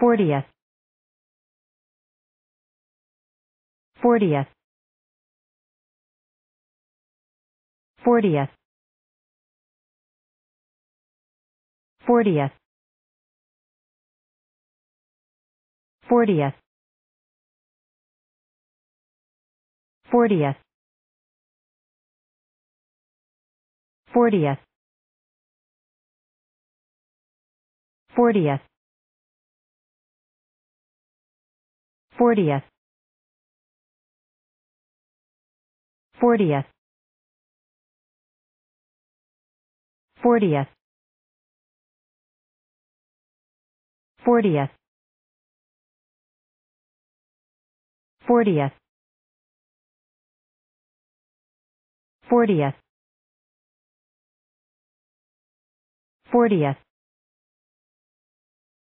fortieth. Fortieth. Fortieth. Fortieth. Fortieth. Fortieth. Fortieth. Fortieth 40th 40th 40th 40th 40th 40th 40th